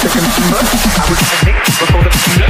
Chicken timber, I was a nick before the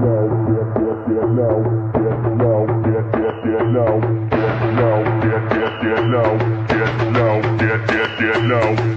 low, get low, get low.